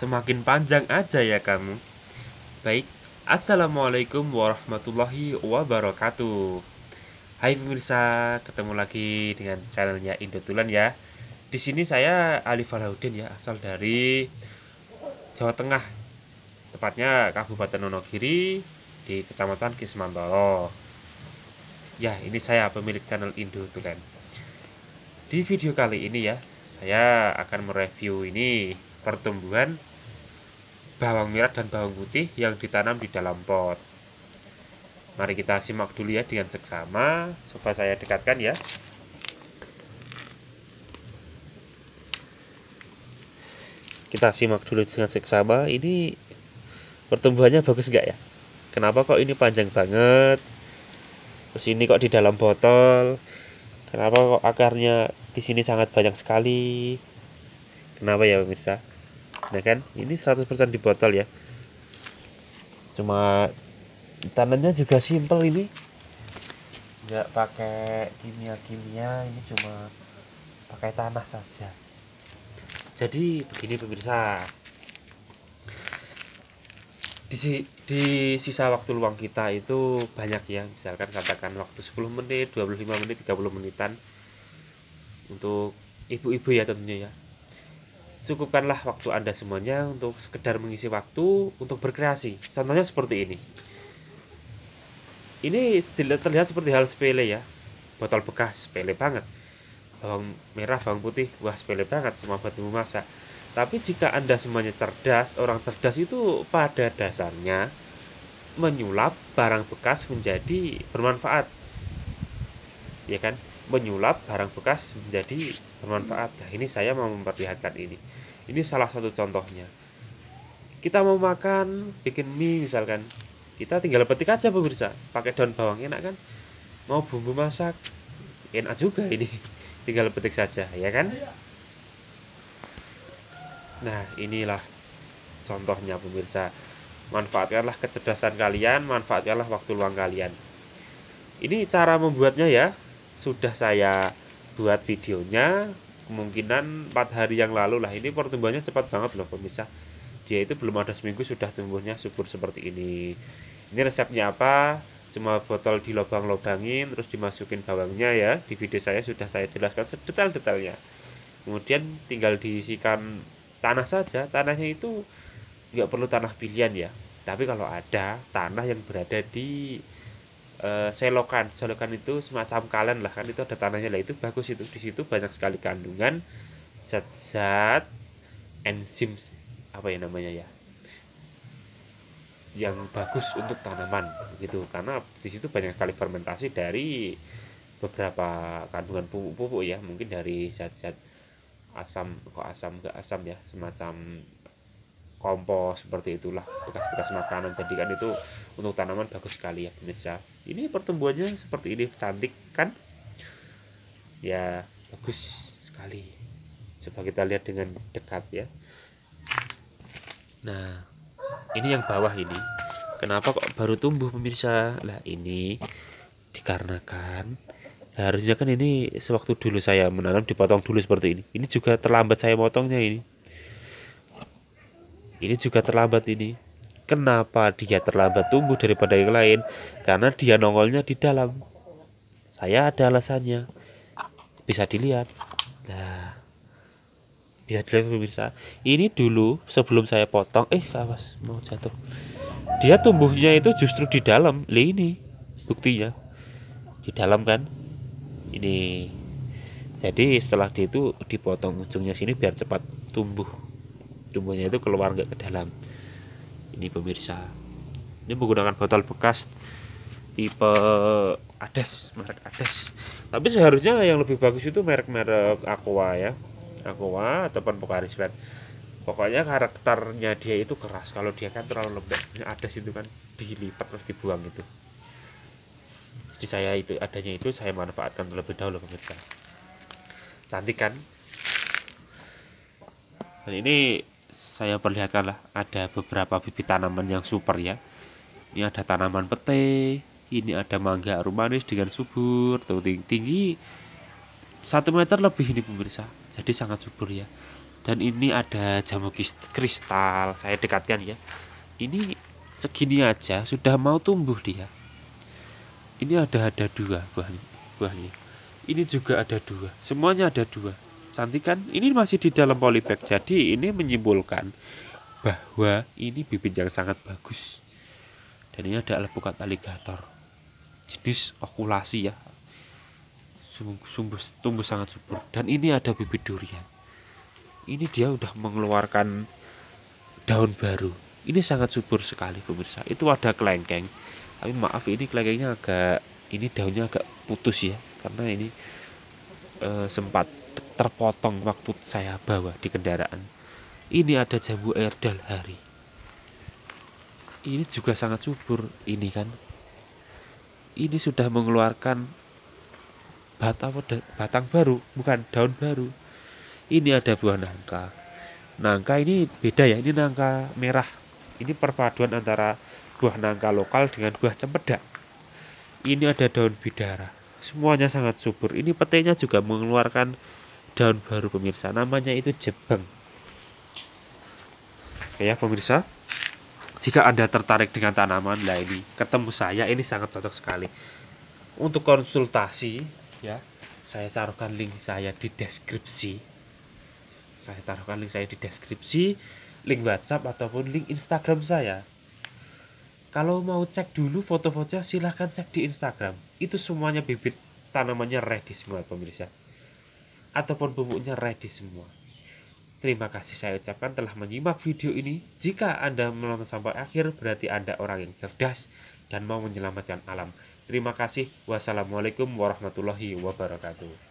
Semakin panjang aja ya kamu. Baik, Assalamualaikum warahmatullahi wabarakatuh. Hai pemirsa, ketemu lagi dengan channelnya Indotulan ya. Di sini saya Ali Falahuddin ya, asal dari Jawa Tengah. Tepatnya Kabupaten Wonogiri di Kecamatan Kismantoro. Ya, ini saya pemilik channel Indotulan. Di video kali ini ya, saya akan mereview ini pertumbuhan bawang merah dan bawang putih yang ditanam di dalam pot. Mari kita simak dulu ya dengan seksama. Coba saya dekatkan ya. Kita simak dulu dengan seksama. Ini pertumbuhannya bagus nggak ya? Kenapa kok ini panjang banget? Terus ini kok di dalam botol? Kenapa kok akarnya di sini sangat banyak sekali? Kenapa ya pemirsa? Nah kan, ini 100% di botol ya. Cuma tanamnya juga simple ini. Nggak pakai kimia-kimia ini cuma pakai tanah saja. Jadi begini pemirsa. Di, di sisa waktu luang kita itu banyak ya. Misalkan katakan waktu 10 menit 25 menit 30 menitan untuk ibu-ibu ya tentunya ya cukupkanlah waktu anda semuanya untuk sekedar mengisi waktu untuk berkreasi. Contohnya seperti ini. Ini terlihat seperti hal sepele ya. Botol bekas sepele banget. Bawang merah bawang putih wah sepele banget cuma buat memasak tapi jika anda semuanya cerdas orang cerdas itu pada dasarnya menyulap barang bekas menjadi bermanfaat. Ya kan menyulap barang bekas menjadi bermanfaat. Nah ini saya mau memperlihatkan ini. Ini salah satu contohnya. Kita mau makan bikin mie misalkan. Kita tinggal petik aja pemirsa. Pakai daun bawang enak kan? Mau bumbu masak enak juga ini. Tinggal petik saja ya kan? Nah inilah contohnya pemirsa. Manfaatkanlah kecerdasan kalian manfaatkanlah waktu luang kalian. Ini cara membuatnya ya sudah saya buat videonya kemungkinan 4 hari yang lalu lah. Ini pertumbuhannya cepat banget loh pemirsa dia itu belum ada seminggu sudah tumbuhnya subur seperti ini. Ini resepnya apa? Cuma botol dilobang-lobangin terus dimasukin bawangnya ya. Di video saya sudah saya jelaskan sedetail-detailnya. Kemudian tinggal diisikan tanah saja. Tanahnya itu nggak perlu tanah pilihan ya. Tapi kalau ada tanah yang berada di e, selokan. Selokan itu semacam kalen lah kan. Itu ada tanahnya lah. Itu bagus itu. Di situ banyak sekali kandungan zat-zat enzim apa ya namanya ya? Yang bagus untuk tanaman gitu. Karena di situ banyak sekali fermentasi dari beberapa kandungan pupuk-pupuk ya. Mungkin dari zat-zat asam kok asam enggak asam ya semacam kompos seperti itulah bekas-bekas makanan. Jadi kan itu untuk tanaman bagus sekali ya pemirsa. Ini pertumbuhannya seperti ini cantik kan? Ya bagus sekali. Coba kita lihat dengan dekat ya. Nah ini yang bawah ini. Kenapa kok baru tumbuh pemirsa? Lah ini dikarenakan harusnya kan ini sewaktu dulu saya menanam dipotong dulu seperti ini. Ini juga terlambat saya motongnya ini ini juga terlambat ini. Kenapa dia terlambat? Tumbuh daripada yang lain. Karena dia nongolnya di dalam. Saya ada alasannya. Bisa dilihat. Nah. Bisa dilihat pemirsa. Ini dulu sebelum saya potong. Eh kawas mau jatuh. Dia tumbuhnya itu justru di dalam. Li ini buktinya. Di dalam kan? Ini. Jadi setelah itu dipotong ujungnya sini biar cepat tumbuh tumbuhnya itu keluar nggak ke dalam. Ini pemirsa. Ini menggunakan botol bekas tipe Ades merek Ades tapi seharusnya yang lebih bagus itu merek-merek Aqua ya. Aqua ataupun Pocari Sweat. Pokoknya karakternya dia itu keras. Kalau dia kan terlalu lembek. Ada situ kan dilipat terus dibuang itu jadi saya itu adanya itu saya manfaatkan terlebih dahulu pemirsa. Cantik kan? Dan ini saya perlihatkan lah ada beberapa bibit tanaman yang super ya. Ini ada tanaman pete ini ada mangga arum manis dengan subur tuh tinggi, tinggi satu meter lebih ini pemirsa. Jadi sangat subur ya. Dan ini ada jamu kristal saya dekatkan ya. Ini segini aja sudah mau tumbuh dia. Ini ada ada dua buahnya buahnya. Ini juga ada dua semuanya ada dua cantik kan ini masih di dalam polybag. Jadi ini menyimpulkan bahwa ini bibit yang sangat bagus. Dan ini ada alpukat alligator jenis okulasi ya. Sumber tumbuh sangat subur. Dan ini ada bibit durian. Ini dia udah mengeluarkan daun baru. Ini sangat subur sekali pemirsa. Itu ada kelengkeng. Tapi maaf ini kelengkengnya agak ini daunnya agak putus ya. Karena ini e, sempat terpotong waktu saya bawa di kendaraan. Ini ada jambu air dalhari. Ini juga sangat subur ini kan. Ini sudah mengeluarkan batang batang baru bukan daun baru. Ini ada buah nangka. Nangka ini beda ya ini nangka merah. Ini perpaduan antara buah nangka lokal dengan buah cempedak ini ada daun bidara. Semuanya sangat subur. Ini petainya juga mengeluarkan daun baru pemirsa. Namanya itu jebeng. Oke ya pemirsa. Jika anda tertarik dengan tanaman lah ini ketemu saya ini sangat cocok sekali. Untuk konsultasi ya saya taruhkan link saya di deskripsi. Saya taruhkan link saya di deskripsi link WhatsApp ataupun link Instagram saya. Kalau mau cek dulu foto-fotonya silahkan cek di Instagram. Itu semuanya bibit tanamannya ready semua pemirsa. Ataupun pupuknya ready semua. Terima kasih saya ucapkan telah menyimak video ini. Jika Anda menonton sampai akhir berarti Anda orang yang cerdas dan mau menyelamatkan alam. Terima kasih. Wassalamualaikum warahmatullahi wabarakatuh.